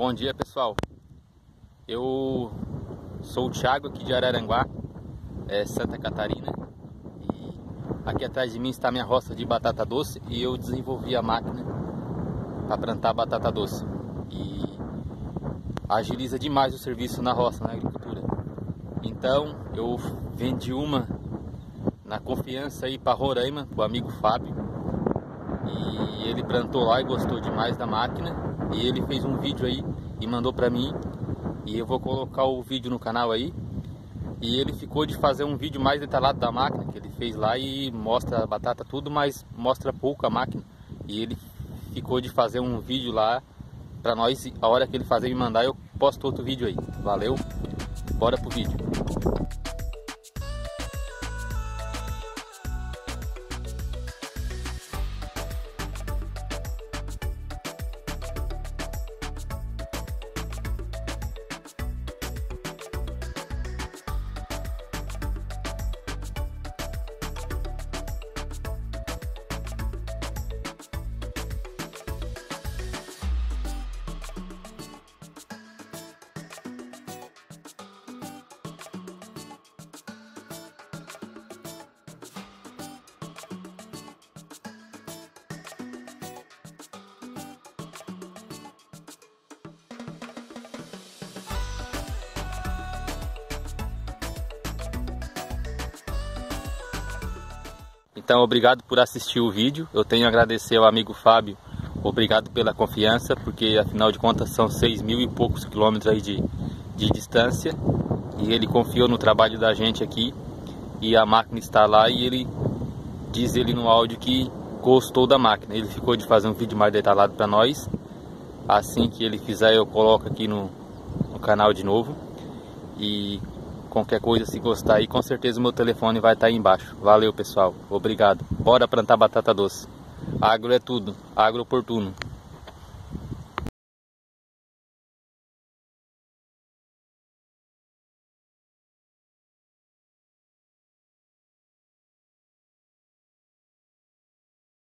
Bom dia pessoal, eu sou o Thiago aqui de Araranguá, é, Santa Catarina. E aqui atrás de mim está minha roça de batata doce e eu desenvolvi a máquina para plantar batata doce. E agiliza demais o serviço na roça, na agricultura. Então eu vendi uma na confiança aí para Roraima, o amigo Fábio. E ele plantou lá e gostou demais da máquina e ele fez um vídeo aí e mandou pra mim. E eu vou colocar o vídeo no canal aí. E ele ficou de fazer um vídeo mais detalhado da máquina que ele fez lá e mostra a batata tudo, mas mostra pouco a máquina. E ele ficou de fazer um vídeo lá pra nós. A hora que ele fazer e mandar, eu posto outro vídeo aí. Valeu? Bora pro vídeo. Então, obrigado por assistir o vídeo. Eu tenho a agradecer ao amigo Fábio. Obrigado pela confiança, porque afinal de contas são seis mil e poucos quilômetros aí de, de distância. E ele confiou no trabalho da gente aqui. E a máquina está lá e ele diz ele no áudio que gostou da máquina. Ele ficou de fazer um vídeo mais detalhado para nós. Assim que ele fizer eu coloco aqui no, no canal de novo. E Qualquer coisa, se gostar aí, com certeza o meu telefone vai estar aí embaixo. Valeu, pessoal. Obrigado. Bora plantar batata doce. Agro é tudo. Agro oportuno.